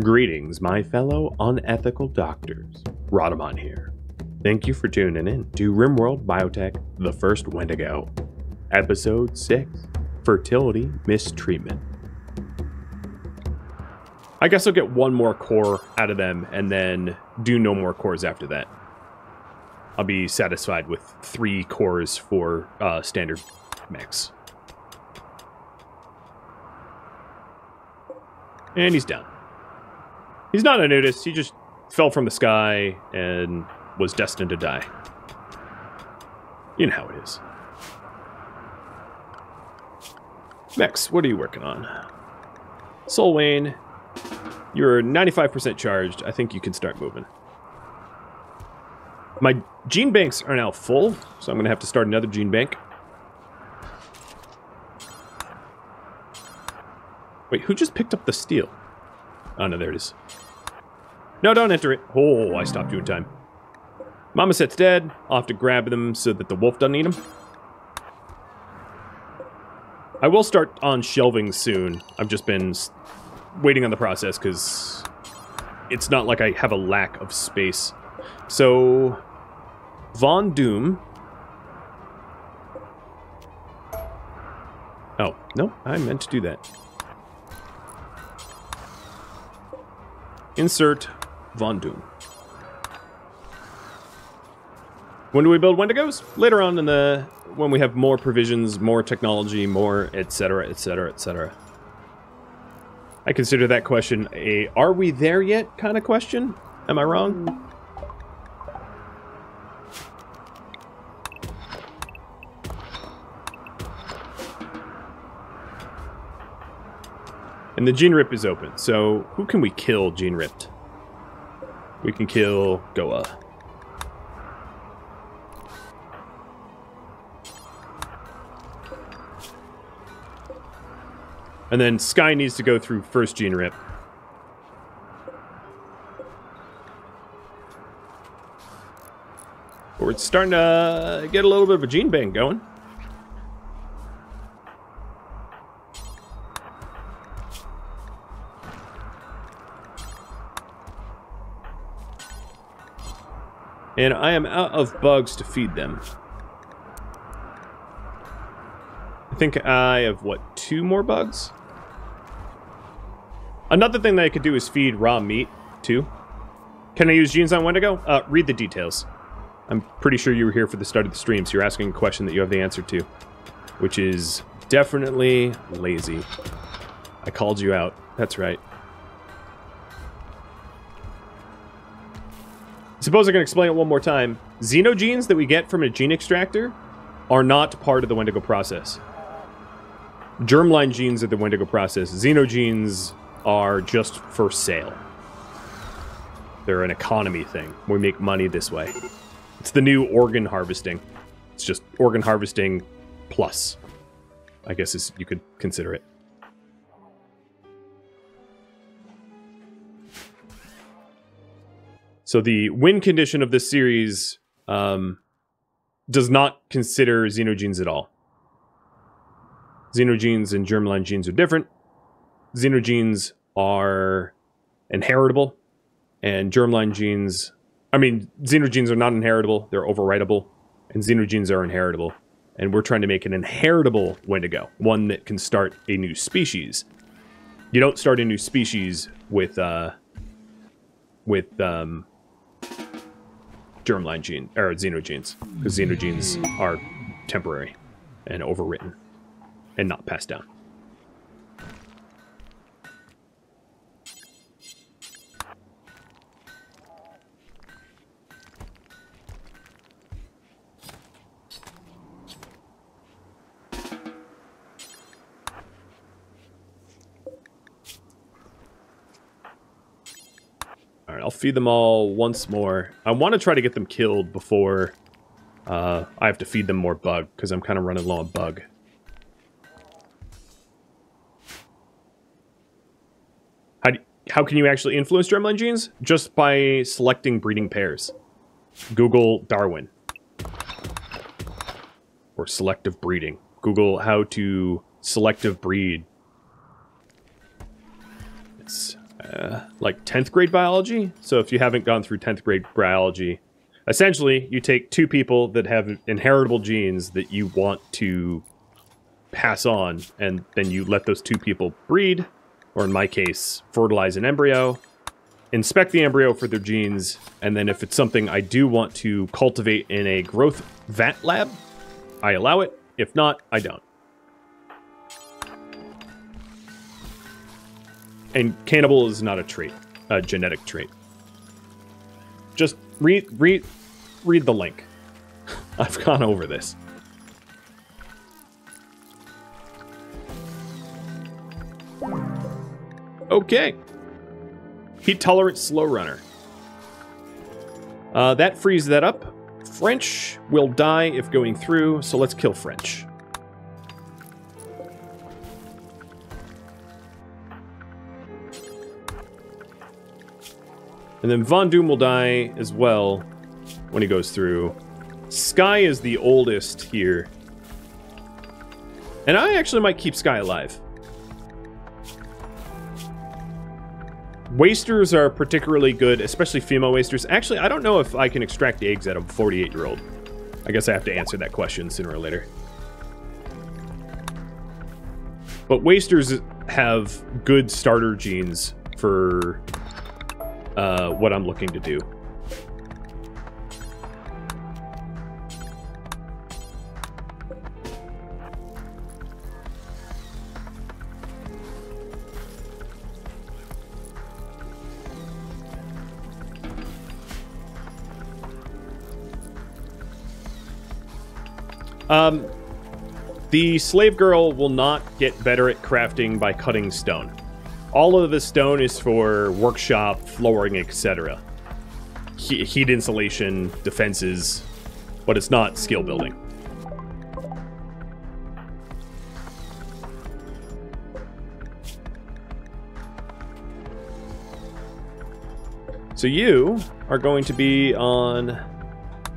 Greetings, my fellow unethical doctors. Rhadamant here. Thank you for tuning in to RimWorld Biotech The First Wendigo, Episode 6 Fertility Mistreatment. I guess I'll get one more core out of them and then do no more cores after that. I'll be satisfied with three cores for uh, standard mechs. And he's down. He's not a nudist, he just fell from the sky and was destined to die. You know how it is. Mechs, what are you working on? Soul Wayne, you're 95% charged. I think you can start moving. My gene banks are now full, so I'm going to have to start another gene bank. Wait, who just picked up the steel? Oh, no, there it is. No, don't enter it. Oh, I stopped you in time. Mama Set's dead. I'll have to grab them so that the wolf doesn't eat them. I will start on shelving soon. I've just been waiting on the process because it's not like I have a lack of space. So, Von Doom. Oh, no, I meant to do that. Insert Von Doom. When do we build Wendigos? Later on in the... when we have more provisions, more technology, more etc, etc, etc. I consider that question a are we there yet kind of question. Am I wrong? And the Gene Rip is open, so who can we kill Gene Ripped? We can kill Goa. And then Sky needs to go through first Gene Rip. But we're starting to get a little bit of a gene bank going. And I am out of bugs to feed them. I think I have, what, two more bugs? Another thing that I could do is feed raw meat, too. Can I use genes on Wendigo? Uh, read the details. I'm pretty sure you were here for the start of the stream, so you're asking a question that you have the answer to. Which is definitely lazy. I called you out. That's right. Suppose I can explain it one more time. Xenogenes that we get from a gene extractor are not part of the Wendigo process. Germline genes are the Wendigo process. Xenogenes are just for sale. They're an economy thing. We make money this way. It's the new organ harvesting. It's just organ harvesting plus. I guess is you could consider it. So the win condition of this series um, does not consider xenogenes at all. Xenogenes and germline genes are different. Xenogenes are inheritable, and germline genes, I mean, xenogenes are not inheritable, they're overwritable, and xenogenes are inheritable. And we're trying to make an inheritable Wendigo, one that can start a new species. You don't start a new species with, uh, with, um, germline gene or xenogenes because xenogenes are temporary and overwritten and not passed down. Feed them all once more. I want to try to get them killed before uh, I have to feed them more bug, because I'm kind of running low on bug. How, do, how can you actually influence germline genes? Just by selecting breeding pairs. Google Darwin. Or selective breeding. Google how to selective breed. It's uh, like 10th grade biology. So if you haven't gone through 10th grade biology, essentially you take two people that have inheritable genes that you want to pass on, and then you let those two people breed, or in my case, fertilize an embryo, inspect the embryo for their genes, and then if it's something I do want to cultivate in a growth vat lab, I allow it. If not, I don't. And cannibal is not a trait, a genetic trait. Just read read read the link. I've gone over this. Okay. Heat tolerant slow runner. Uh, that frees that up. French will die if going through, so let's kill French. And then Von Doom will die as well when he goes through. Sky is the oldest here. And I actually might keep Sky alive. Wasters are particularly good, especially female wasters. Actually, I don't know if I can extract eggs out of a 48-year-old. I guess I have to answer that question sooner or later. But wasters have good starter genes for uh, what I'm looking to do. Um, the slave girl will not get better at crafting by cutting stone. All of the stone is for workshop, flooring, etc. He heat insulation, defenses, but it's not skill building. So you are going to be on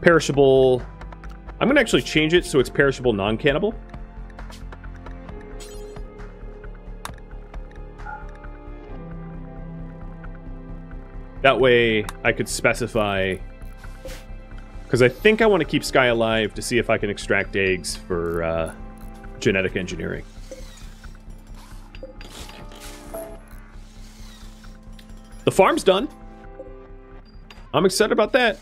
perishable I'm going to actually change it so it's perishable non-cannibal. That way I could specify... Because I think I want to keep Sky alive to see if I can extract eggs for uh, genetic engineering. The farm's done. I'm excited about that.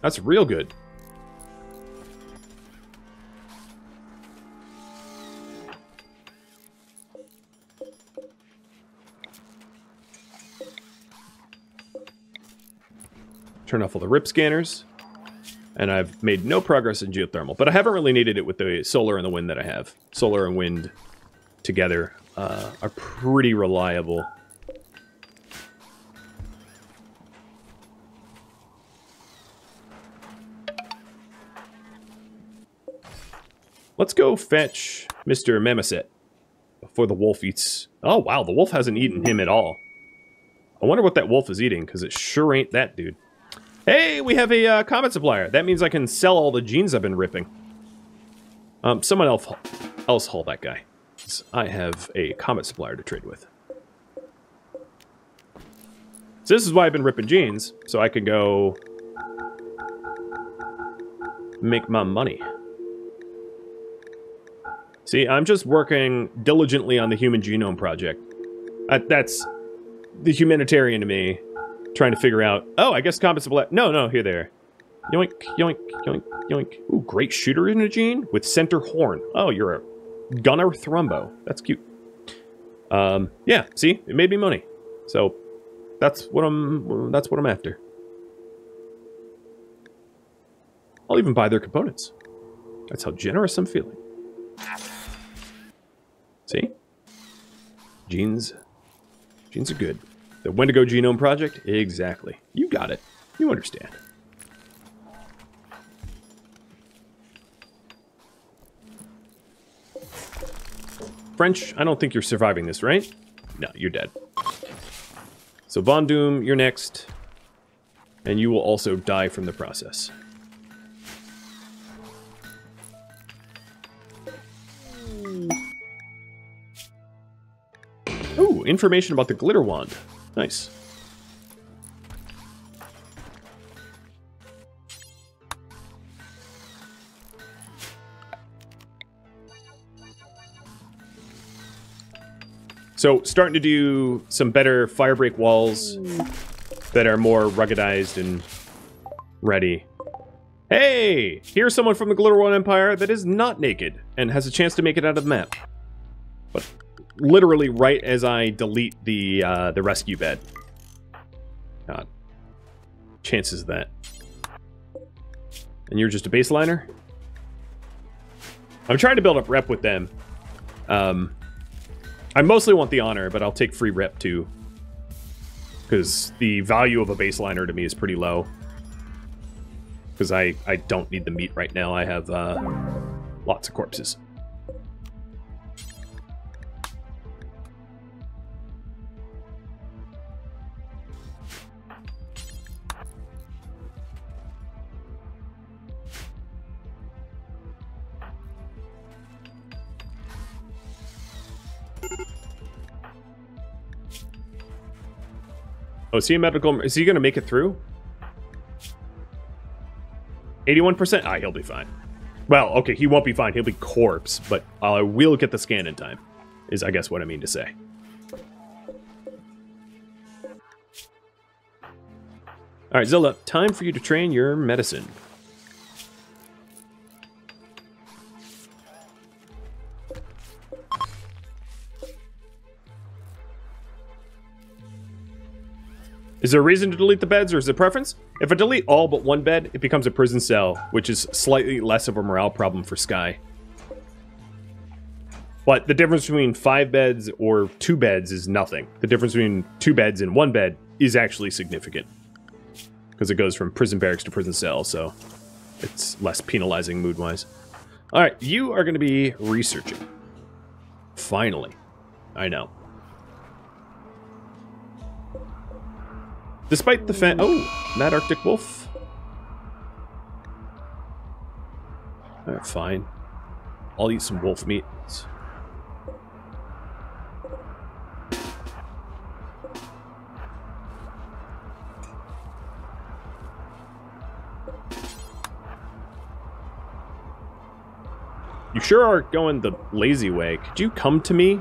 That's real good. Turn off all the rip scanners. And I've made no progress in geothermal. But I haven't really needed it with the solar and the wind that I have. Solar and wind together uh, are pretty reliable. Let's go fetch Mr. Memiset before the wolf eats... Oh, wow, the wolf hasn't eaten him at all. I wonder what that wolf is eating, because it sure ain't that dude. Hey, we have a uh, combat supplier. That means I can sell all the genes I've been ripping. Um, someone else, else haul that guy. I have a combat supplier to trade with. So this is why I've been ripping genes, so I can go make my money. See, I'm just working diligently on the Human Genome Project. Uh, that's the humanitarian to me, trying to figure out, oh, I guess compensable... No, no, here, there. Yoink, yoink, yoink, yoink. Ooh, great shooter in a gene with center horn. Oh, you're a gunner thrumbo. That's cute. Um, yeah, see? It made me money. So, that's what I'm, that's what I'm after. I'll even buy their components. That's how generous I'm feeling. See? Jeans. Jeans are good. The Wendigo Genome Project? Exactly. You got it. You understand. French, I don't think you're surviving this, right? No, you're dead. So Von Doom, you're next. And you will also die from the process. Ooh, information about the glitter wand. Nice. So, starting to do some better firebreak walls that are more ruggedized and ready. Hey! Here's someone from the Glitter One Empire that is not naked and has a chance to make it out of the map. Literally right as I delete the uh, the rescue bed. God. Chances of that. And you're just a baseliner? I'm trying to build up rep with them. Um, I mostly want the honor, but I'll take free rep too. Because the value of a baseliner to me is pretty low. Because I, I don't need the meat right now. I have uh, lots of corpses. Oh, is he a medical? Is he going to make it through? 81%? Ah, he'll be fine. Well, okay, he won't be fine. He'll be corpse, but I will get the scan in time, is I guess what I mean to say. All right, Zilla, time for you to train your medicine. Is there a reason to delete the beds, or is it preference? If I delete all but one bed, it becomes a prison cell, which is slightly less of a morale problem for Sky. But the difference between five beds or two beds is nothing. The difference between two beds and one bed is actually significant. Because it goes from prison barracks to prison cell, so it's less penalizing mood-wise. Alright, you are going to be researching. Finally. I know. Despite the fact... Oh, Mad Arctic Wolf. Fine. I'll eat some wolf meat. You sure are going the lazy way. Could you come to me?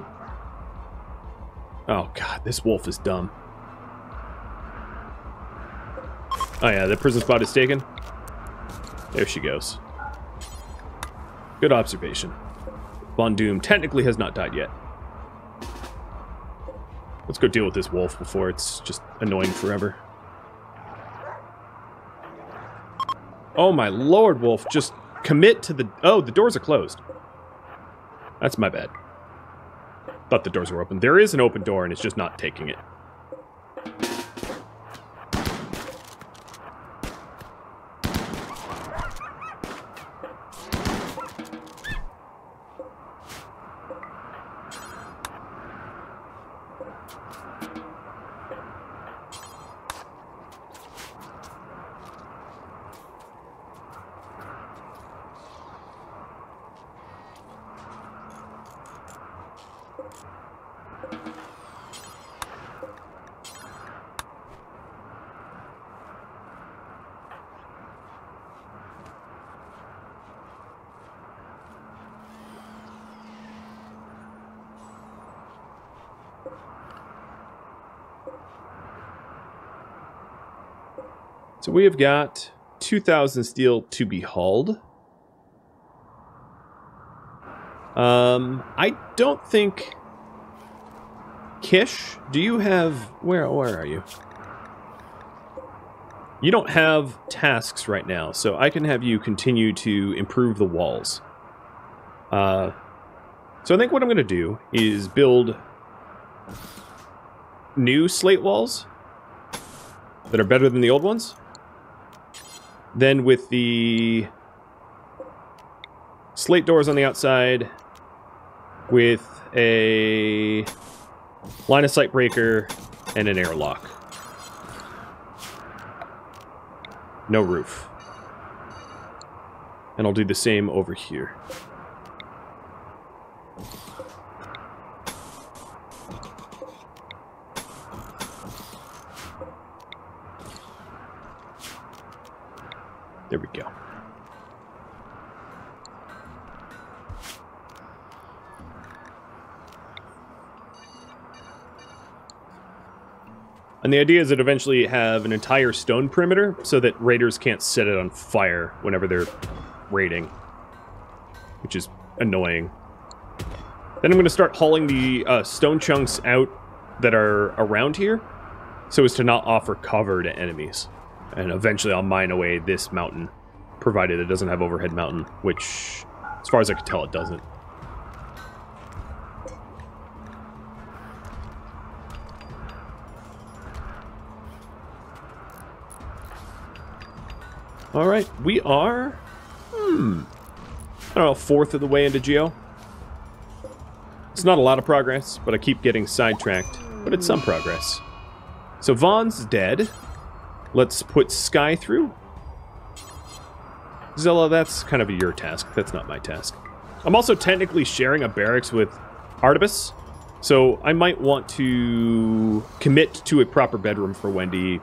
Oh god, this wolf is dumb. Oh yeah, the prison spot is taken. There she goes. Good observation. Von Doom technically has not died yet. Let's go deal with this wolf before it's just annoying forever. Oh my lord, Wolf, just commit to the... Oh, the doors are closed. That's my bad. Thought the doors were open. There is an open door, and it's just not taking it. We have got 2,000 steel to be hauled. Um, I don't think... Kish, do you have... Where, where are you? You don't have tasks right now, so I can have you continue to improve the walls. Uh, so I think what I'm going to do is build new slate walls that are better than the old ones. Then with the slate doors on the outside, with a line of sight breaker and an airlock. No roof. And I'll do the same over here. There we go. And the idea is that eventually have an entire stone perimeter so that raiders can't set it on fire whenever they're raiding. Which is annoying. Then I'm going to start hauling the uh, stone chunks out that are around here so as to not offer cover to enemies. And eventually I'll mine away this mountain, provided it doesn't have overhead mountain, which, as far as I can tell, it doesn't. All right, we are, hmm, I don't know, fourth of the way into Geo. It's not a lot of progress, but I keep getting sidetracked, but it's some progress. So Von's dead. Let's put Sky through. Zilla, that's kind of your task. That's not my task. I'm also technically sharing a barracks with Artibus, so I might want to commit to a proper bedroom for Wendy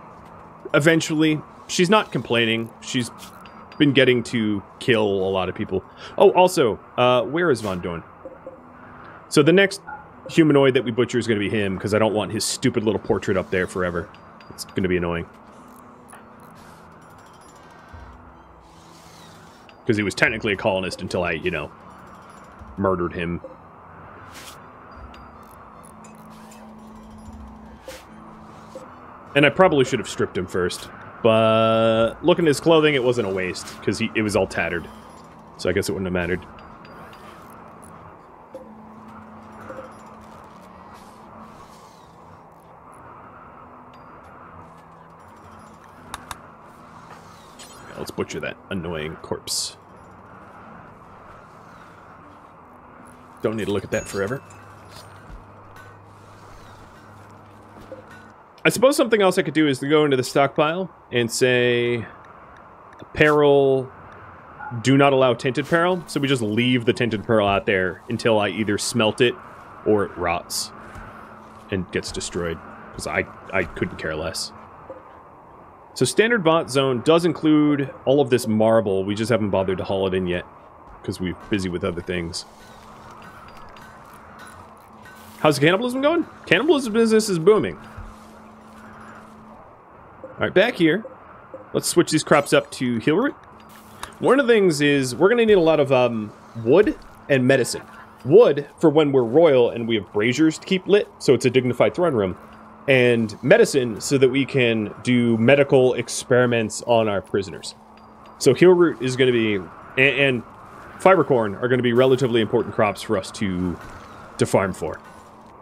eventually. She's not complaining. She's been getting to kill a lot of people. Oh, also, uh, where is Von Doom? So the next humanoid that we butcher is going to be him, because I don't want his stupid little portrait up there forever. It's going to be annoying. Because he was technically a colonist until I, you know, murdered him. And I probably should have stripped him first. But looking at his clothing, it wasn't a waste, because it was all tattered. So I guess it wouldn't have mattered. Let's butcher that annoying corpse. Don't need to look at that forever. I suppose something else I could do is to go into the stockpile and say apparel do not allow tainted apparel. So we just leave the tainted apparel out there until I either smelt it or it rots and gets destroyed. Because I, I couldn't care less. So standard bot zone does include all of this marble. We just haven't bothered to haul it in yet because we're busy with other things. How's the cannibalism going? Cannibalism business is booming. All right, back here. Let's switch these crops up to healroot. One of the things is we're going to need a lot of um, wood and medicine. Wood for when we're royal and we have braziers to keep lit, so it's a dignified throne room and medicine so that we can do medical experiments on our prisoners. So healroot is going to be, and, and fibercorn are going to be relatively important crops for us to to farm for.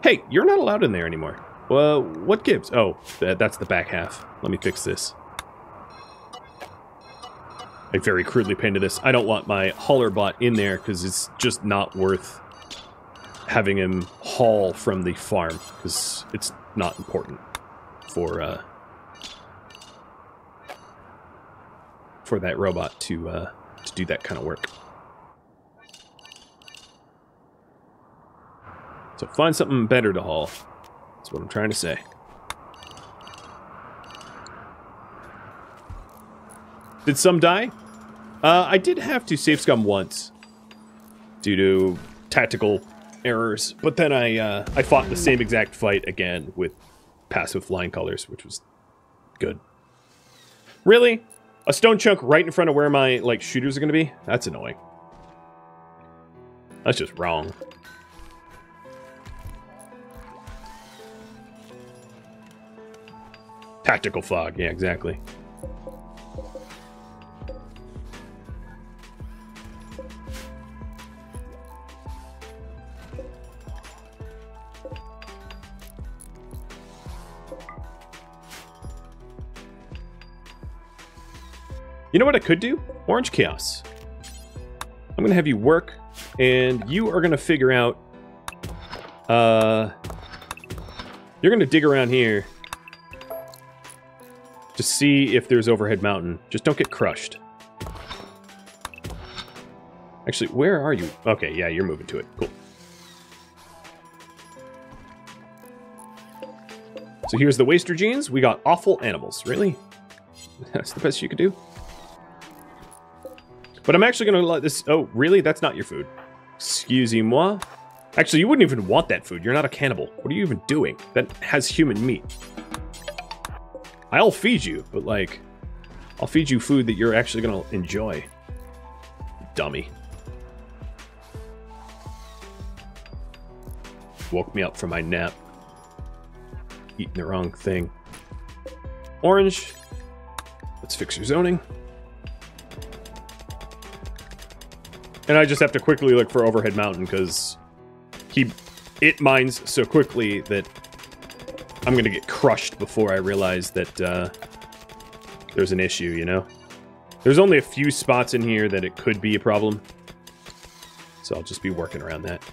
Hey, you're not allowed in there anymore. Well, what gives? Oh, that, that's the back half. Let me fix this. I very crudely painted this. I don't want my hauler bot in there because it's just not worth having him haul from the farm because it's not important for uh, for that robot to uh, to do that kind of work. So find something better to haul. That's what I'm trying to say. Did some die? Uh, I did have to save scum once due to tactical errors. But then I uh, I fought the same exact fight again with passive flying colors, which was good. Really? A stone chunk right in front of where my like shooters are to be? That's annoying. That's just wrong. Tactical fog. Yeah, exactly. You know what I could do? Orange Chaos. I'm to have you work, and you are to figure out... Uh, you're to dig around here to see if there's overhead mountain. Just don't get crushed. Actually, where are you? Okay, yeah, you're moving to it. Cool. So here's the waster genes. We got awful animals. Really? That's the best you could do? But I'm actually going to let this... Oh, really? That's not your food. Excusez-moi. Actually, you wouldn't even want that food. You're not a cannibal. What are you even doing? That has human meat. I'll feed you, but like... I'll feed you food that you're actually going to enjoy. Dummy. Woke me up from my nap. Eating the wrong thing. Orange. Let's fix your zoning. And I just have to quickly look for Overhead Mountain because he it mines so quickly that I'm gonna get crushed before I realize that uh, there's an issue, you know? There's only a few spots in here that it could be a problem. So I'll just be working around that.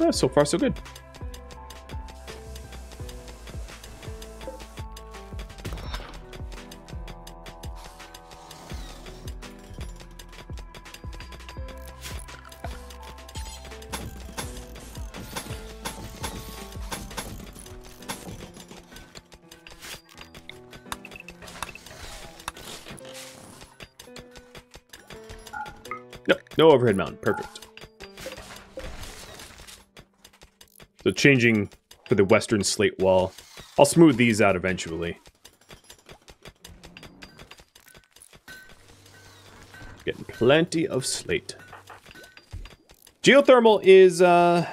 Oh, so far so good. Nope, no overhead mountain. Perfect. So changing for the western slate wall. I'll smooth these out eventually. Getting plenty of slate. Geothermal is, uh...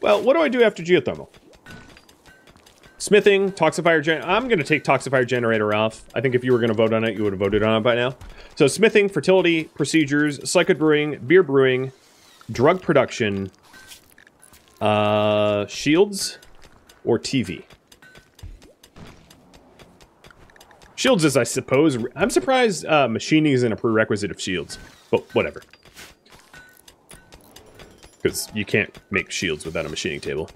Well, what do I do after geothermal? Smithing, toxifier gen... I'm going to take toxifier generator off. I think if you were going to vote on it, you would have voted on it by now. So smithing, fertility, procedures, psychoid brewing, beer brewing, drug production, uh, shields, or TV. Shields is, I suppose... I'm surprised uh, machining isn't a prerequisite of shields, but whatever. Because you can't make shields without a machining table.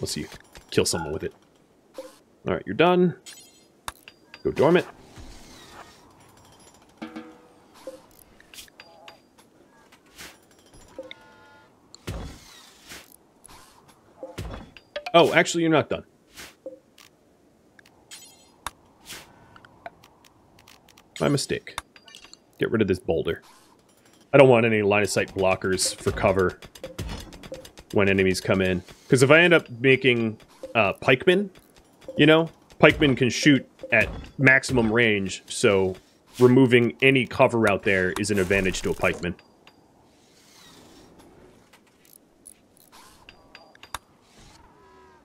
Let's see. kill someone with it. Alright, you're done. Go dormant. Oh, actually, you're not done. My mistake. Get rid of this boulder. I don't want any line of sight blockers for cover when enemies come in. Because if I end up making uh, pikemen, you know, pikemen can shoot at maximum range, so removing any cover out there is an advantage to a pikeman.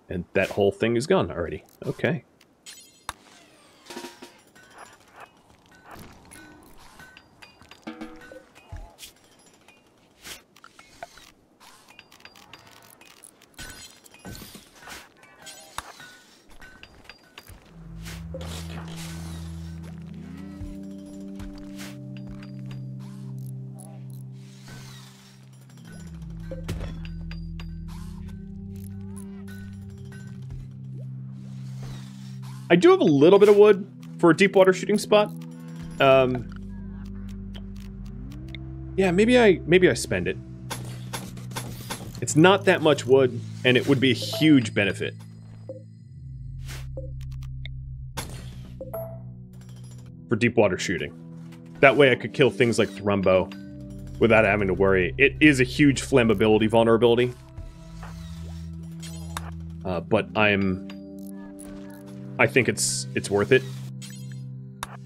And that whole thing is gone already. Okay. Have a little bit of wood for a deep water shooting spot. Um, yeah, maybe I maybe I spend it. It's not that much wood, and it would be a huge benefit. For deep water shooting. That way I could kill things like Thrumbo without having to worry. It is a huge flammability vulnerability. Uh, but I'm I think it's it's worth it.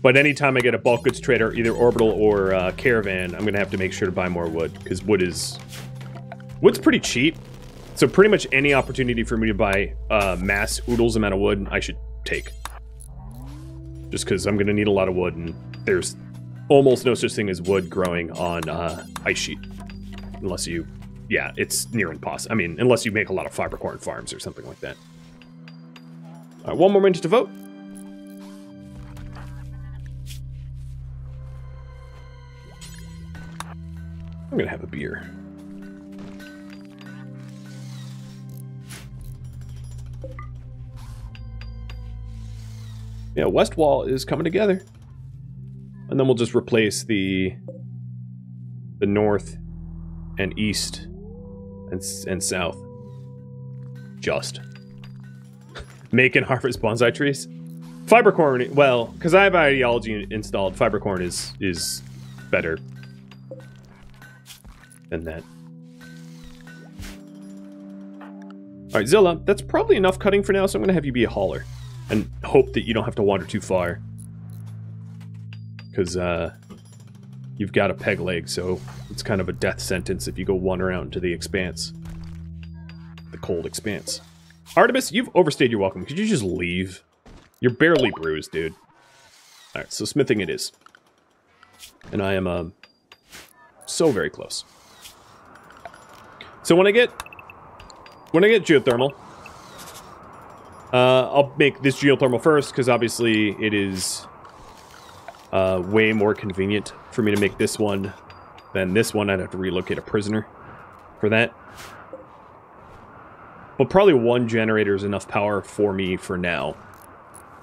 But anytime I get a bulk goods trader, either orbital or uh, caravan, I'm gonna have to make sure to buy more wood because wood is wood's pretty cheap. So pretty much any opportunity for me to buy uh, mass oodles amount of wood, I should take. Just because I'm gonna need a lot of wood, and there's almost no such thing as wood growing on uh, ice sheet, unless you, yeah, it's near impossible. I mean, unless you make a lot of fiber corn farms or something like that. Right, one more minute to vote. I'm gonna have a beer. Yeah, West Wall is coming together. And then we'll just replace the the north and east and, and south. Just. Make and harvest bonsai trees? Fibercorn, well, because I have ideology installed, fibercorn is is better than that. Alright, Zilla, that's probably enough cutting for now, so I'm going to have you be a hauler. And hope that you don't have to wander too far. Because, uh, you've got a peg leg, so it's kind of a death sentence if you go wander out into the expanse. The cold expanse. Artemis, you've overstayed your welcome. Could you just leave? You're barely bruised, dude. Alright, so smithing it is. And I am, um, so very close. So when I get when I get geothermal, uh, I'll make this geothermal first, because obviously it is uh, way more convenient for me to make this one than this one. I'd have to relocate a prisoner for that. But probably one generator is enough power for me for now.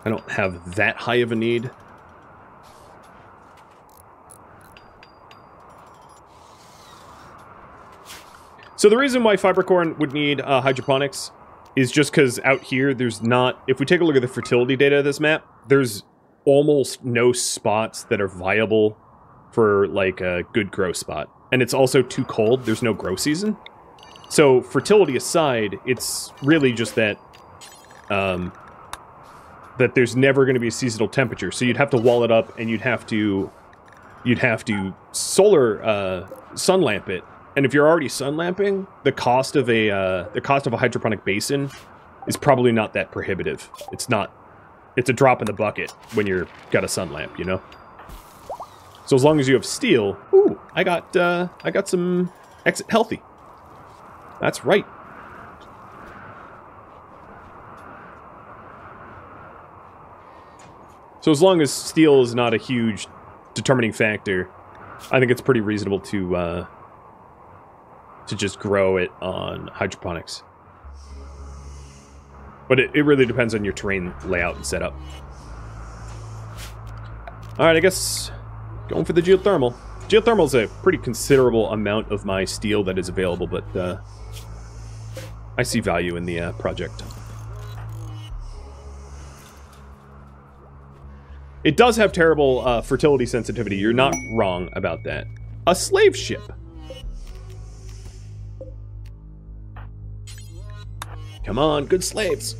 I don't have that high of a need. So the reason why fibercorn would need uh, hydroponics is just because out here there's not... If we take a look at the fertility data of this map, there's almost no spots that are viable for like a good grow spot. And it's also too cold. There's no grow season. So fertility aside, it's really just that um, that there's never going to be a seasonal temperature. So you'd have to wall it up and you'd have to you'd have to solar uh, sun lamp it and if you're already sun lamping, the cost of a uh, the cost of a hydroponic basin is probably not that prohibitive. It's not. It's a drop in the bucket when you're got a sun lamp, you know. So as long as you have steel, ooh, I got uh, I got some exit healthy. That's right. So as long as steel is not a huge determining factor, I think it's pretty reasonable to uh, to just grow it on hydroponics. But it, it really depends on your terrain layout and setup. Alright, I guess going for the geothermal. Geothermal is a pretty considerable amount of my steel that is available, but uh, I see value in the uh, project. It does have terrible uh, fertility sensitivity. You're not wrong about that. A slave ship. Come on, good slaves.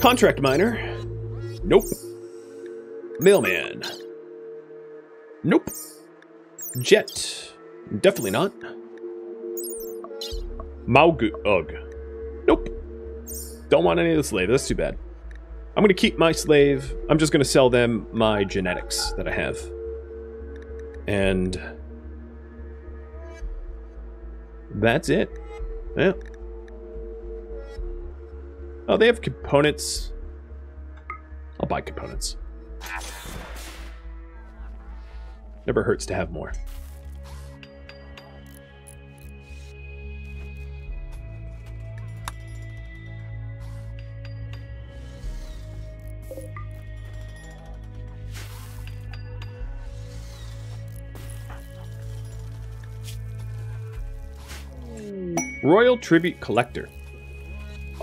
Contract miner. Nope. Mailman. Nope. Jet. Definitely not. Maugu. Ugh. Nope. Don't want any of the slave. That's too bad. I'm going to keep my slave. I'm just going to sell them my genetics that I have. And... That's it. Yeah. Oh, they have components. I'll buy components. Never hurts to have more. Royal Tribute Collector.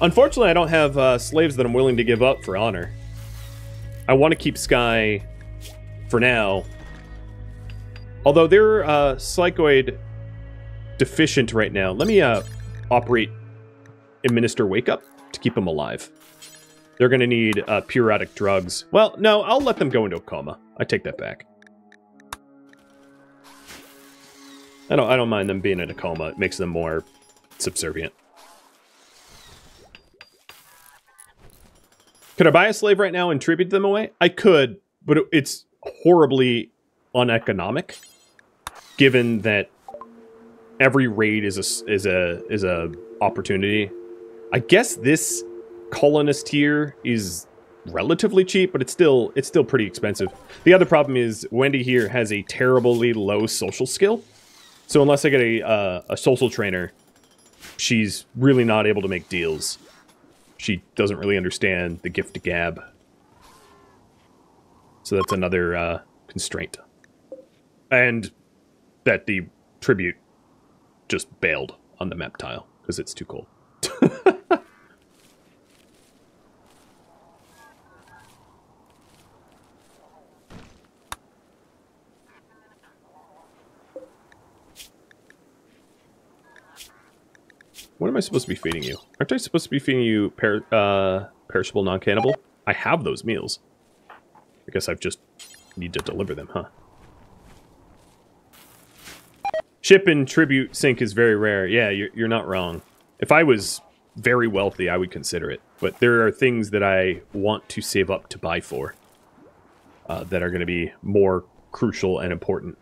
Unfortunately, I don't have uh, slaves that I'm willing to give up for honor. I want to keep Sky for now. Although they're uh, psychoid deficient right now. Let me uh, operate Administer Wake Up to keep them alive. They're going to need uh, periodic drugs. Well, no, I'll let them go into a coma. I take that back. I don't, I don't mind them being in a coma. It makes them more subservient. Could I buy a slave right now and tribute them away? I could, but it's horribly uneconomic, given that every raid is a is a is a opportunity. I guess this colonist here is relatively cheap, but it's still it's still pretty expensive. The other problem is Wendy here has a terribly low social skill, so unless I get a uh, a social trainer, she's really not able to make deals she doesn't really understand the gift gab. So that's another uh, constraint. And that the tribute just bailed on the map tile because it's too cold. What am I supposed to be feeding you? Aren't I supposed to be feeding you per uh, perishable non-cannibal? I have those meals. I guess I've just need to deliver them, huh? Ship and tribute sync is very rare. Yeah, you're, you're not wrong. If I was very wealthy, I would consider it. But there are things that I want to save up to buy for uh, that are going to be more crucial and important.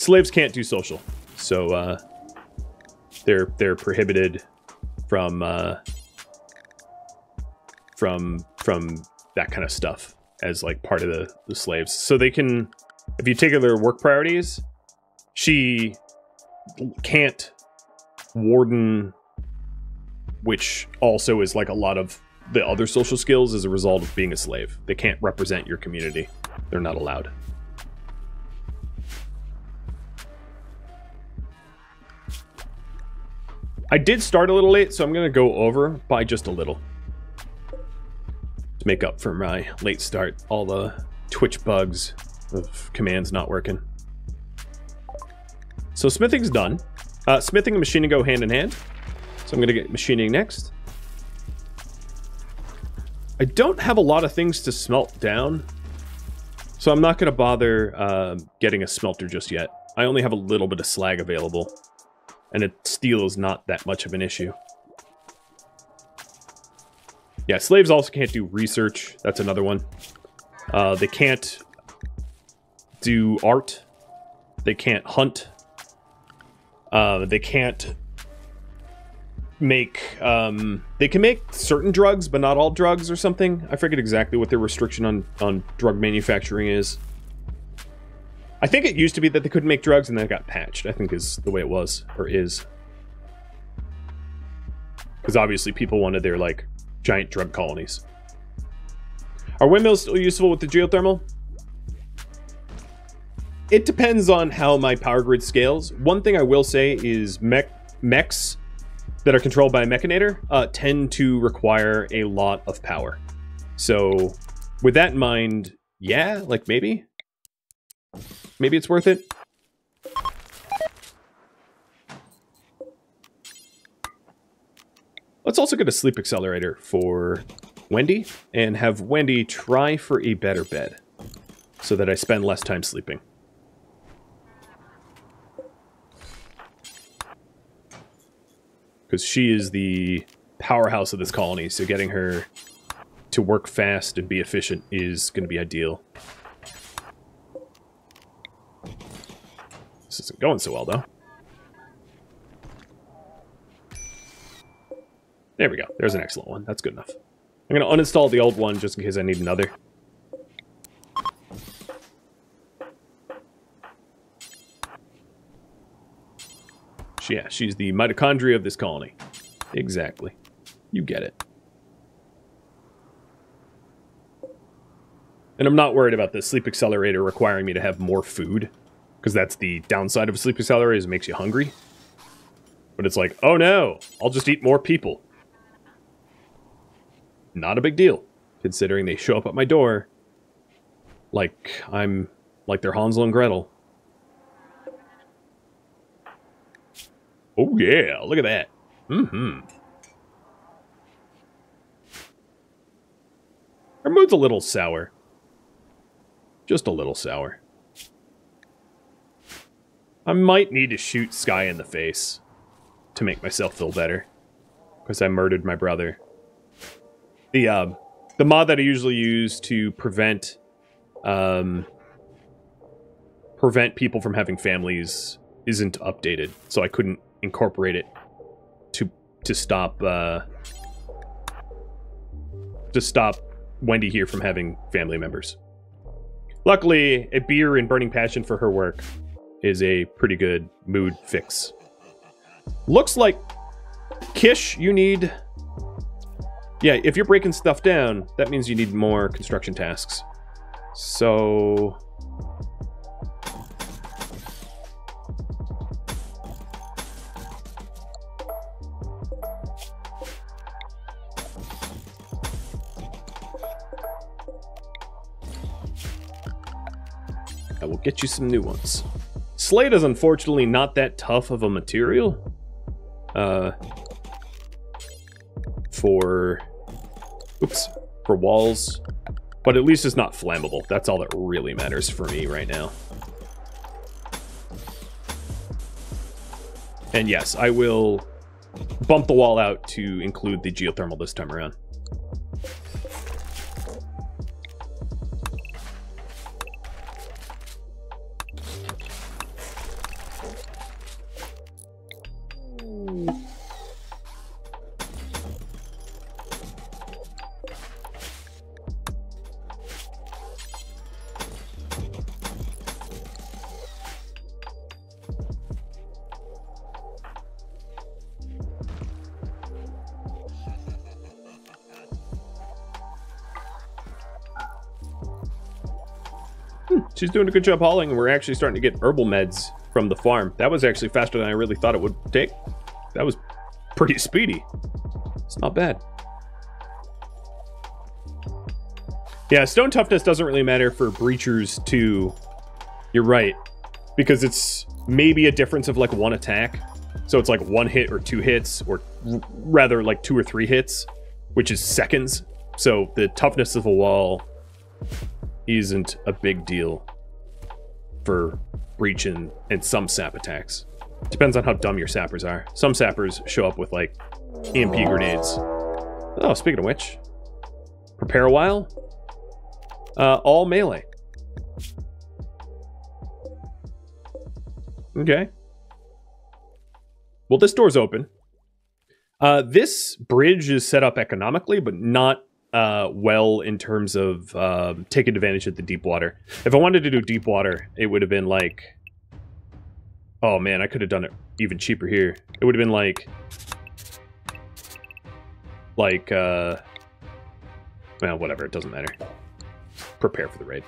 Slaves can't do social, so uh, they're they're prohibited from uh, from from that kind of stuff as like part of the, the slaves. So they can, if you take their work priorities, she can't warden, which also is like a lot of the other social skills as a result of being a slave. They can't represent your community. They're not allowed. I did start a little late, so I'm going to go over by just a little. To make up for my late start. All the Twitch bugs of commands not working. So smithing's done. Uh, smithing and machining go hand in hand. So I'm going to get machining next. I don't have a lot of things to smelt down. So I'm not going to bother uh, getting a smelter just yet. I only have a little bit of slag available and it, steel is not that much of an issue. Yeah, slaves also can't do research. That's another one. Uh, they can't do art. They can't hunt. Uh, they can't make... Um, they can make certain drugs, but not all drugs or something. I forget exactly what their restriction on, on drug manufacturing is. I think it used to be that they couldn't make drugs and then it got patched, I think is the way it was, or is. Because obviously people wanted their, like, giant drug colonies. Are windmills still useful with the geothermal? It depends on how my power grid scales. One thing I will say is mech mechs that are controlled by a mechanitor uh, tend to require a lot of power. So with that in mind, yeah, like maybe. Maybe it's worth it. Let's also get a sleep accelerator for Wendy and have Wendy try for a better bed so that I spend less time sleeping. Because she is the powerhouse of this colony, so getting her to work fast and be efficient is going to be ideal. This isn't going so well, though. There we go. There's an excellent one. That's good enough. I'm going to uninstall the old one just in case I need another. Yeah, she's the mitochondria of this colony. Exactly. You get it. And I'm not worried about the sleep accelerator requiring me to have more food. Because that's the downside of a sleep salary is it makes you hungry. But it's like, oh no, I'll just eat more people. Not a big deal, considering they show up at my door like I'm like they're Hansel and Gretel. Oh yeah, look at that. Mm-hmm. Her mood's a little sour. Just a little sour. I might need to shoot Sky in the face to make myself feel better. Because I murdered my brother. The, uh, the mod that I usually use to prevent, um, prevent people from having families isn't updated. So I couldn't incorporate it to, to stop, uh, to stop Wendy here from having family members. Luckily, a beer and burning passion for her work is a pretty good mood fix. Looks like Kish, you need Yeah, if you're breaking stuff down, that means you need more construction tasks. So... I will get you some new ones. Slate is unfortunately not that tough of a material. Uh, for... Oops. For walls. But at least it's not flammable. That's all that really matters for me right now. And yes, I will bump the wall out to include the geothermal this time around. Doing a good job hauling, and we're actually starting to get herbal meds from the farm. That was actually faster than I really thought it would take. That was pretty speedy. It's not bad. Yeah, stone toughness doesn't really matter for breachers too. You're right. Because it's maybe a difference of like one attack. So it's like one hit or two hits, or rather like two or three hits, which is seconds. So the toughness of a wall isn't a big deal for breach and, and some sap attacks. Depends on how dumb your sappers are. Some sappers show up with like EMP grenades. Oh, speaking of which, prepare a while. Uh, all melee. Okay. Well, this door's open. Uh, this bridge is set up economically, but not uh, well in terms of um, taking advantage of the deep water. If I wanted to do deep water, it would have been like... Oh man, I could have done it even cheaper here. It would have been like... Like, uh... Well, whatever, it doesn't matter. Prepare for the raid.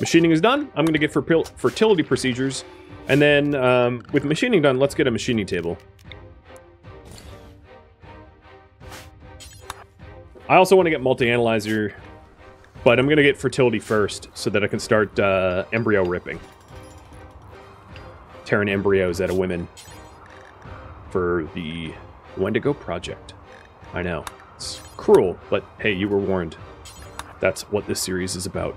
Machining is done. I'm going to get fertility procedures. And then, um, with machining done, let's get a machining table. I also want to get multi-analyzer, but I'm going to get fertility first so that I can start uh, embryo ripping. Tearing embryos out of women for the Wendigo project. I know. It's cruel, but hey, you were warned. That's what this series is about.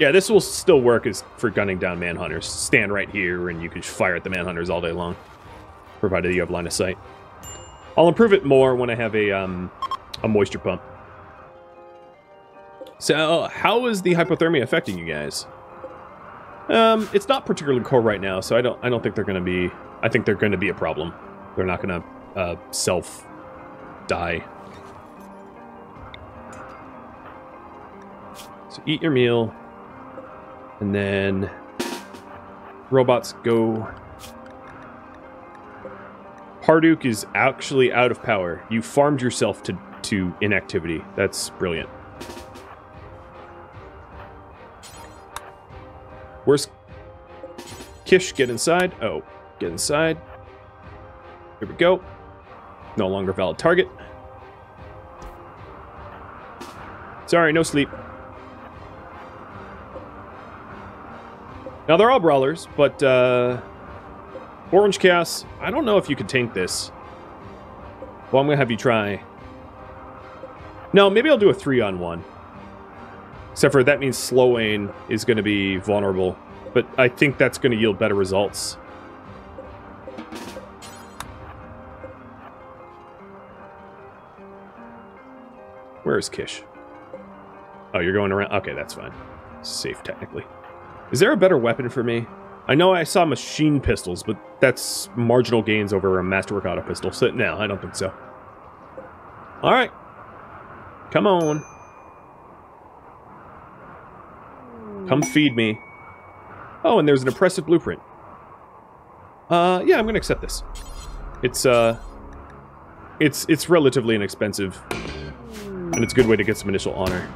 Yeah, this will still work as for gunning down manhunters. Stand right here and you can fire at the manhunters all day long provided you have line of sight. I'll improve it more when I have a, um, a moisture pump. So, how is the hypothermia affecting you guys? Um, it's not particularly core right now, so I don't I don't think they're going to be... I think they're going to be a problem. They're not going to uh, self-die. So eat your meal, and then robots go Harduk is actually out of power. You farmed yourself to, to inactivity. That's brilliant. Where's Kish? Get inside. Oh, get inside. Here we go. No longer valid target. Sorry, no sleep. Now, they're all brawlers, but, uh... Orange Chaos, I don't know if you could tank this. Well, I'm going to have you try. No, maybe I'll do a 3 on 1. Except for that means Slowane is going to be vulnerable. But I think that's going to yield better results. Where is Kish? Oh, you're going around? Okay, that's fine. Safe, technically. Is there a better weapon for me? I know I saw machine pistols, but that's marginal gains over a Masterwork auto pistol. So, no, I don't think so. Alright. Come on. Come feed me. Oh, and there's an impressive blueprint. Uh, yeah, I'm gonna accept this. It's, uh... It's, it's relatively inexpensive. And it's a good way to get some initial honor.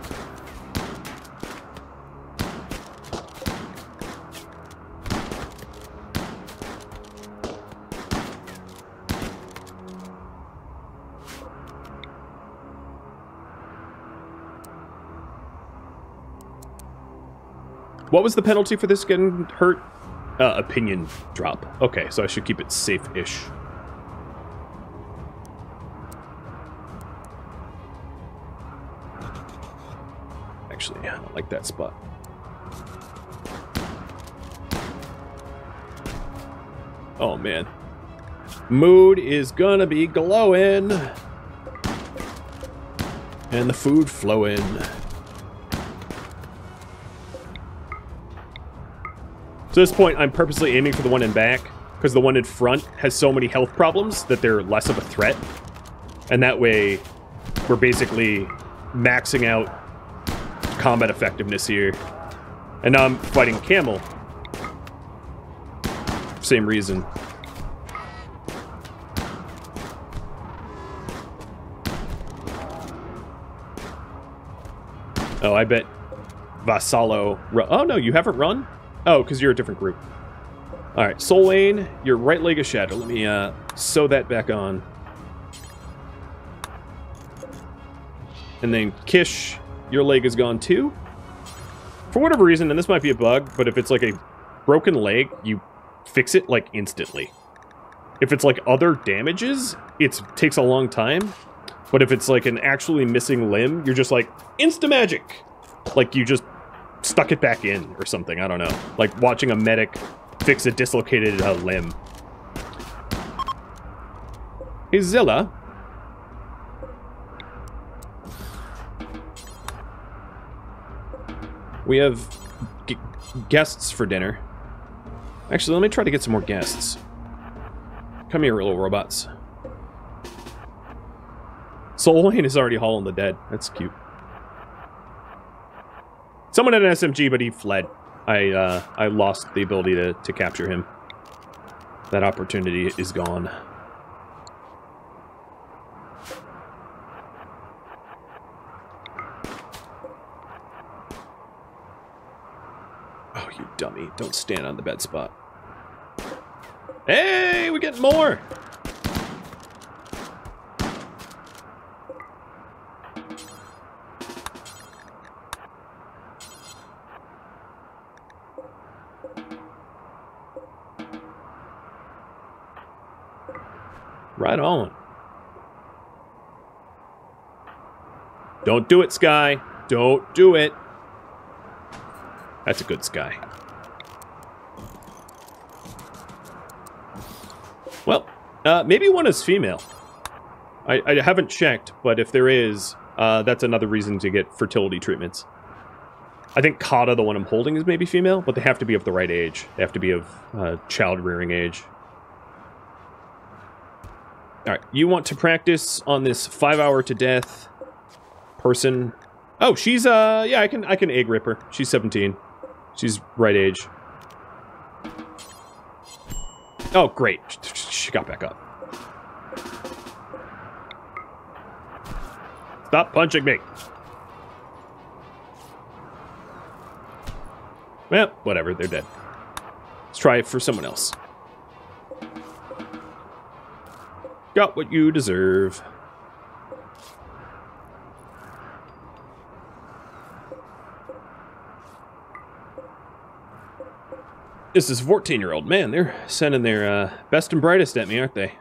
What was the penalty for this getting hurt? Uh, opinion drop. Okay, so I should keep it safe-ish. Actually, I like that spot. Oh, man. Mood is gonna be glowing. And the food flowing. At this point, I'm purposely aiming for the one in back, because the one in front has so many health problems that they're less of a threat. And that way, we're basically maxing out combat effectiveness here. And now I'm fighting Camel. Same reason. Oh, I bet Vassallo... Oh, no, you haven't run? Oh, because you're a different group. Alright, Solane, your right leg is shattered. Let me uh, sew that back on. And then Kish, your leg is gone too. For whatever reason, and this might be a bug, but if it's like a broken leg, you fix it like instantly. If it's like other damages, it takes a long time. But if it's like an actually missing limb, you're just like, insta-magic! Like you just stuck it back in or something. I don't know. Like watching a medic fix a dislocated uh, limb. Hey, Zilla. We have guests for dinner. Actually, let me try to get some more guests. Come here, little robots. Soul Lane is already hauling the dead. That's cute. Someone had an SMG, but he fled. I uh, I lost the ability to, to capture him. That opportunity is gone. Oh, you dummy. Don't stand on the bed spot. Hey, we get more! Don't do it, Sky. Don't do it. That's a good Sky. Well, uh, maybe one is female. I, I haven't checked, but if there is, uh, that's another reason to get fertility treatments. I think Kata, the one I'm holding, is maybe female, but they have to be of the right age. They have to be of uh, child-rearing age. All right, you want to practice on this five hour to death person. Oh, she's, uh, yeah, I can, I can egg rip her. She's 17. She's right age. Oh, great. She got back up. Stop punching me. Well, whatever, they're dead. Let's try it for someone else. Got what you deserve. This is 14-year-old. Man, they're sending their uh, best and brightest at me, aren't they?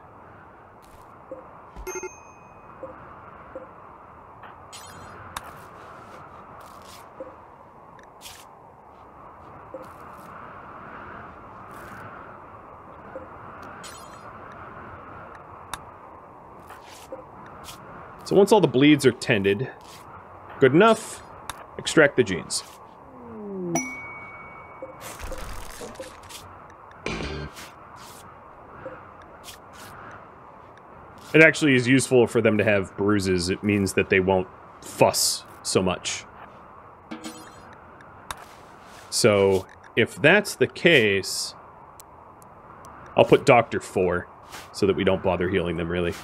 So once all the bleeds are tended, good enough, extract the genes. It actually is useful for them to have bruises. It means that they won't fuss so much. So, if that's the case, I'll put Doctor 4 so that we don't bother healing them, really.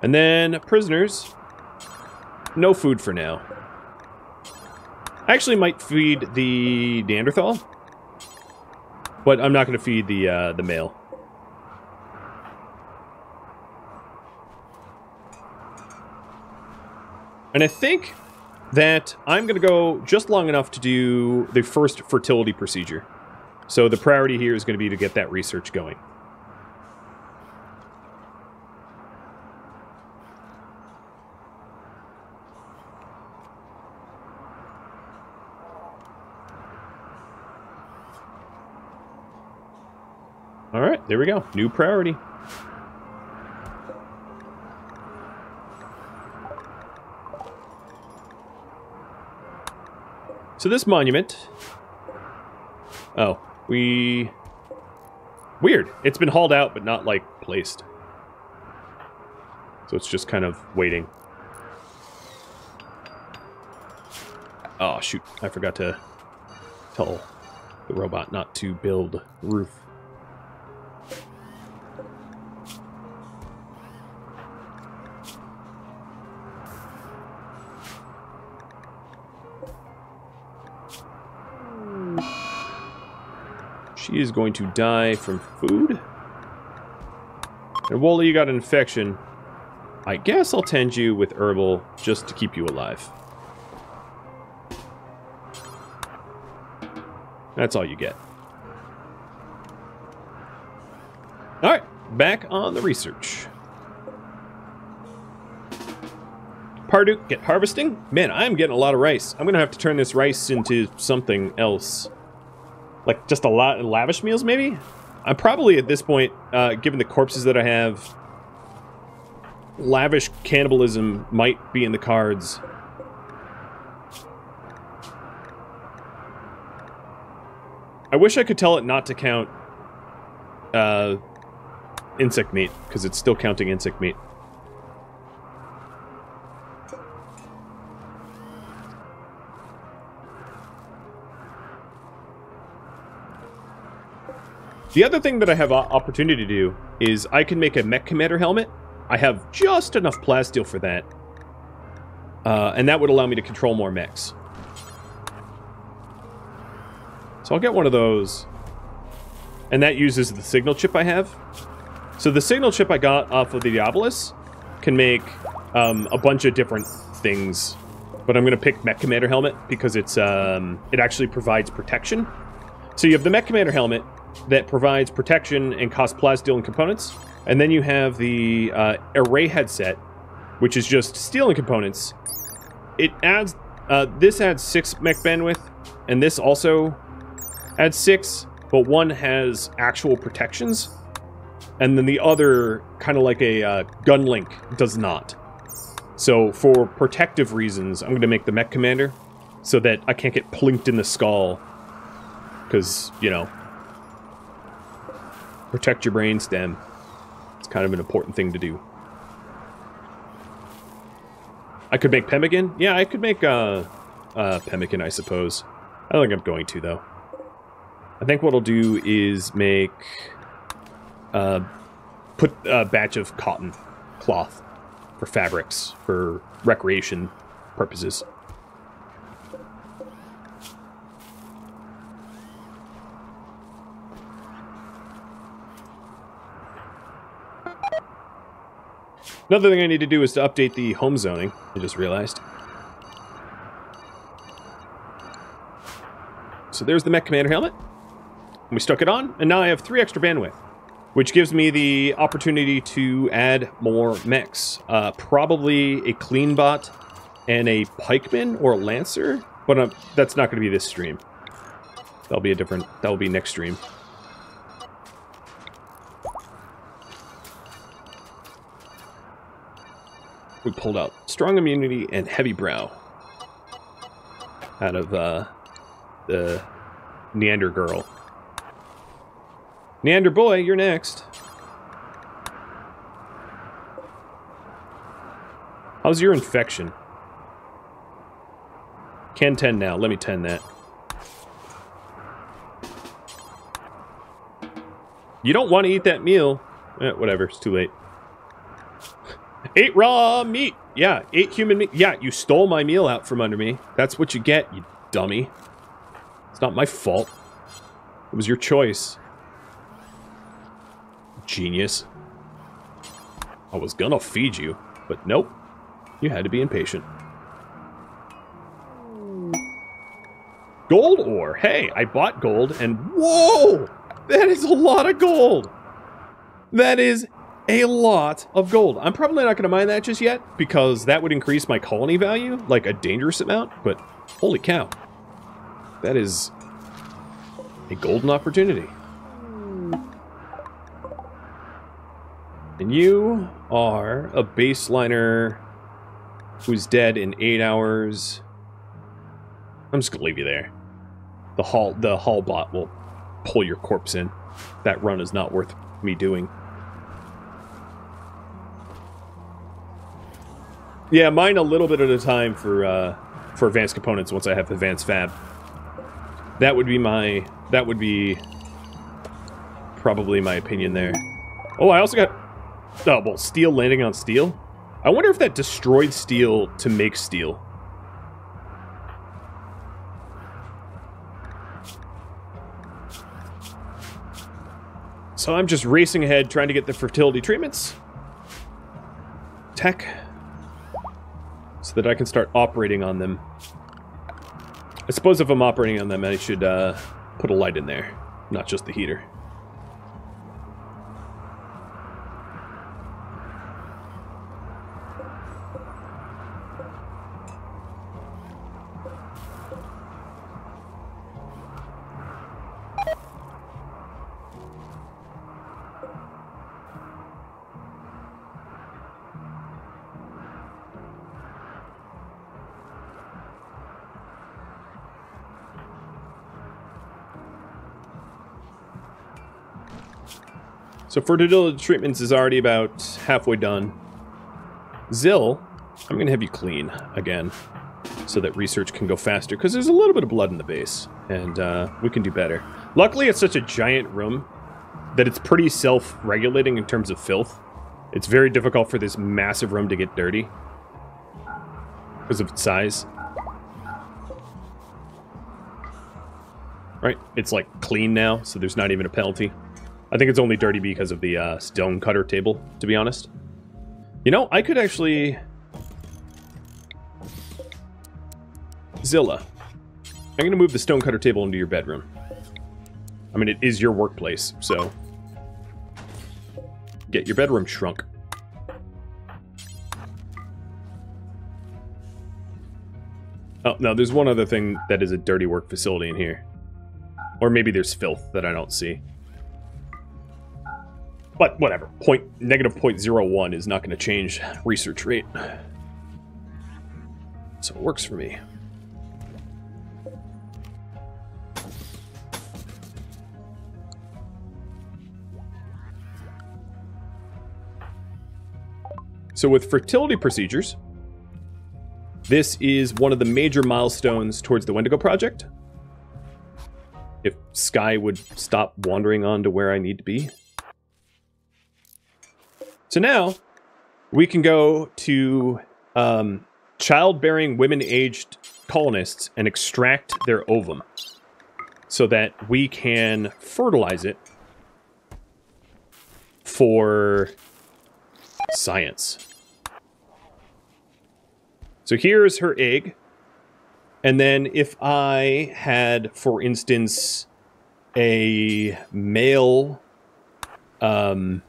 And then prisoners. No food for now. I actually might feed the Neanderthal. But I'm not going to feed the, uh, the male. And I think that I'm going to go just long enough to do the first fertility procedure. So the priority here is going to be to get that research going. All right, there we go. New priority. So this monument... Oh, we... Weird. It's been hauled out, but not, like, placed. So it's just kind of waiting. Oh, shoot. I forgot to tell the robot not to build roof. She is going to die from food. And Wooly, you got an infection. I guess I'll tend you with herbal just to keep you alive. That's all you get. Alright, back on the research. Parduk, get harvesting? Man, I'm getting a lot of rice. I'm gonna have to turn this rice into something else. Like, just a lot of lavish meals, maybe? I'm probably, at this point, uh, given the corpses that I have, lavish cannibalism might be in the cards. I wish I could tell it not to count uh, insect meat, because it's still counting insect meat. The other thing that I have opportunity to do is I can make a mech commander helmet. I have just enough plasteel for that. Uh, and that would allow me to control more mechs. So I'll get one of those. And that uses the signal chip I have. So the signal chip I got off of the Diabolus can make um, a bunch of different things. But I'm going to pick Mech Commander Helmet because it's um, it actually provides protection. So you have the Mech Commander Helmet, that provides protection and costs plasteel and components. And then you have the uh, array headset, which is just steel and components. It adds, uh, this adds six mech bandwidth, and this also adds six, but one has actual protections, and then the other, kind of like a uh, gun link, does not. So for protective reasons, I'm going to make the mech commander so that I can't get plinked in the skull. Because, you know, Protect your brain stem. It's kind of an important thing to do. I could make pemmican? Yeah, I could make uh, uh, pemmican, I suppose. I don't think I'm going to, though. I think what I'll do is make... Uh, put a batch of cotton cloth for fabrics, for recreation purposes. Another thing I need to do is to update the home zoning, I just realized. So there's the Mech Commander helmet. We stuck it on, and now I have three extra bandwidth, which gives me the opportunity to add more mechs. Uh, probably a clean bot and a pikeman or a lancer, but uh, that's not going to be this stream. That'll be a different, that'll be next stream. We pulled out strong immunity and heavy brow out of uh, the Neander girl. Neander boy, you're next. How's your infection? Can 10 now. Let me 10 that. You don't want to eat that meal. Eh, whatever, it's too late. Ate raw meat. Yeah, ate human meat. Yeah, you stole my meal out from under me. That's what you get, you dummy. It's not my fault. It was your choice. Genius. I was gonna feed you, but nope. You had to be impatient. Gold ore. Hey, I bought gold and whoa! That is a lot of gold. That is a lot of gold. I'm probably not going to mine that just yet because that would increase my colony value like a dangerous amount, but holy cow. That is a golden opportunity. And you are a baseliner who's dead in eight hours. I'm just gonna leave you there. The hall the hall bot will pull your corpse in. That run is not worth me doing. Yeah, mine a little bit at a time for uh, for advanced components once I have advanced fab. That would be my that would be probably my opinion there. Oh, I also got oh well, steel landing on steel. I wonder if that destroyed steel to make steel. So I'm just racing ahead, trying to get the fertility treatments. Tech. That I can start operating on them. I suppose if I'm operating on them, I should uh, put a light in there, not just the heater. So fertility treatments is already about halfway done. Zill, I'm going to have you clean again so that research can go faster because there's a little bit of blood in the base and uh, we can do better. Luckily, it's such a giant room that it's pretty self-regulating in terms of filth. It's very difficult for this massive room to get dirty because of its size. Right? It's like clean now, so there's not even a penalty. I think it's only dirty because of the uh, stone cutter table, to be honest. You know, I could actually... Zilla, I'm going to move the stone cutter table into your bedroom. I mean, it is your workplace, so... Get your bedroom shrunk. Oh, no, there's one other thing that is a dirty work facility in here. Or maybe there's filth that I don't see. But whatever, point negative 0.01 is not going to change research rate. So it works for me. So with fertility procedures, this is one of the major milestones towards the Wendigo project. If Sky would stop wandering on to where I need to be. So now we can go to um, childbearing women aged colonists and extract their ovum so that we can fertilize it for science. So here's her egg. And then if I had, for instance, a male um,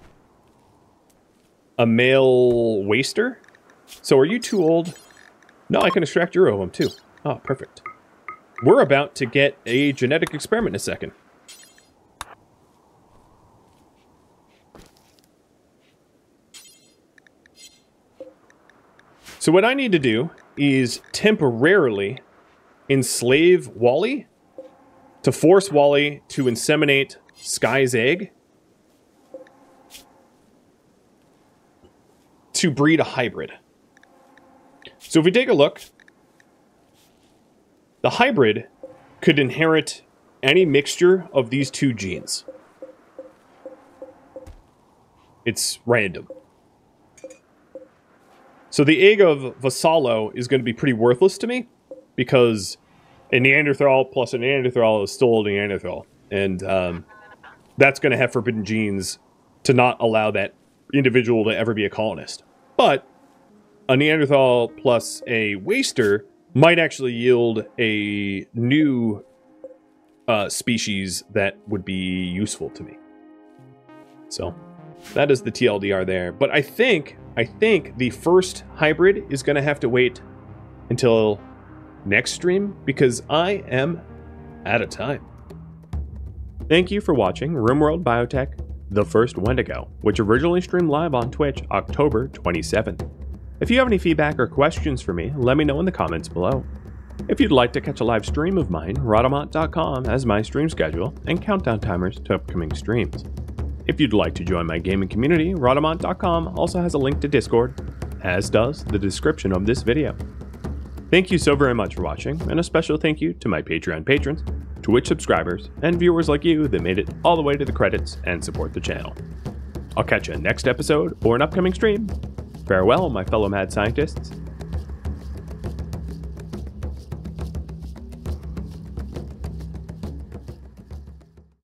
a male waster? So are you too old? No, I can extract your ovum too. Oh, perfect. We're about to get a genetic experiment in a second. So what I need to do is temporarily enslave Wally to force Wally to inseminate Sky's egg to breed a hybrid. So if we take a look, the hybrid could inherit any mixture of these two genes. It's random. So the egg of Vassallo is going to be pretty worthless to me because a Neanderthal plus a Neanderthal is still a Neanderthal. And um, that's going to have forbidden genes to not allow that individual to ever be a colonist. But a Neanderthal plus a waster might actually yield a new uh, species that would be useful to me. So that is the TLDR there. But I think I think the first hybrid is going to have to wait until next stream because I am out of time. Thank you for watching RimWorld Biotech The First Wendigo, which originally streamed live on Twitch October 27th. If you have any feedback or questions for me, let me know in the comments below. If you'd like to catch a live stream of mine, Rhadamant.com has my stream schedule and countdown timers to upcoming streams. If you'd like to join my gaming community, Rhadamant.com also has a link to Discord, as does the description of this video. Thank you so very much for watching, and a special thank you to my Patreon patrons, Twitch subscribers, and viewers like you that made it all the way to the credits and support the channel. I'll catch you next episode or an upcoming stream. Farewell, my fellow mad scientists,